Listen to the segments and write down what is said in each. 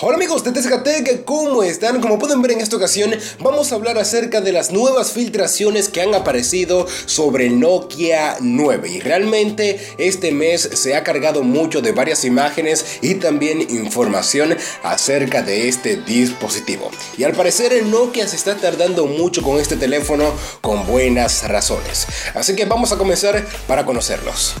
Hola amigos de Tezcatec, ¿cómo están? Como pueden ver en esta ocasión vamos a hablar acerca de las nuevas filtraciones que han aparecido sobre el Nokia 9 y realmente este mes se ha cargado mucho de varias imágenes y también información acerca de este dispositivo y al parecer Nokia se está tardando mucho con este teléfono con buenas razones así que vamos a comenzar para conocerlos.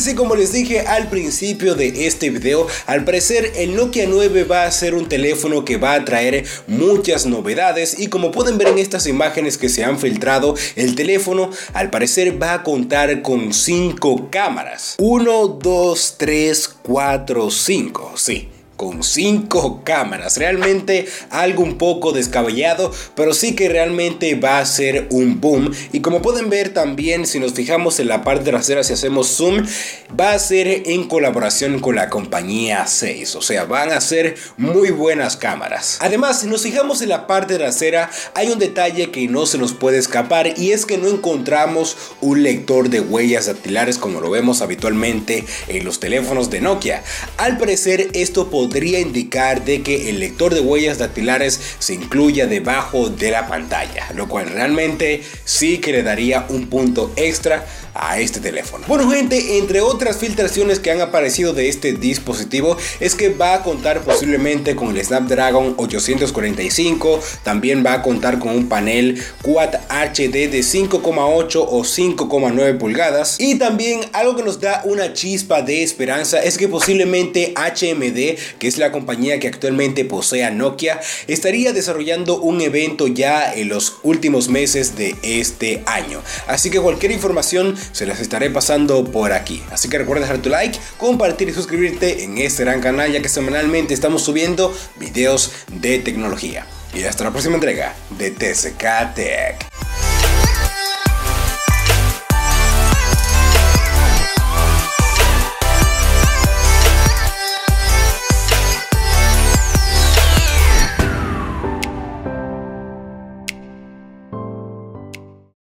Sí, como les dije al principio de este video, al parecer el Nokia 9 va a ser un teléfono que va a traer muchas novedades y como pueden ver en estas imágenes que se han filtrado, el teléfono al parecer va a contar con 5 cámaras. 1, 2, 3, 4, 5, sí con cinco cámaras. Realmente algo un poco descabellado, pero sí que realmente va a ser un boom. Y como pueden ver también, si nos fijamos en la parte trasera, si hacemos zoom, va a ser en colaboración con la compañía 6. O sea, van a ser muy buenas cámaras. Además, si nos fijamos en la parte trasera, hay un detalle que no se nos puede escapar y es que no encontramos un lector de huellas dactilares como lo vemos habitualmente en los teléfonos de Nokia. Al parecer, esto podría podría indicar de que el lector de huellas dactilares se incluya debajo de la pantalla, lo cual realmente sí que le daría un punto extra a este teléfono. Bueno gente, entre otras filtraciones que han aparecido de este dispositivo es que va a contar posiblemente con el Snapdragon 845, también va a contar con un panel Quad HD de 5,8 o 5,9 pulgadas y también algo que nos da una chispa de esperanza es que posiblemente HMD, que es la compañía que actualmente posee Nokia, estaría desarrollando un evento ya en los últimos meses de este año. Así que cualquier información se las estaré pasando por aquí. Así que recuerda dejar tu like, compartir y suscribirte en este gran canal ya que semanalmente estamos subiendo videos de tecnología. Y hasta la próxima entrega de TSK Tech.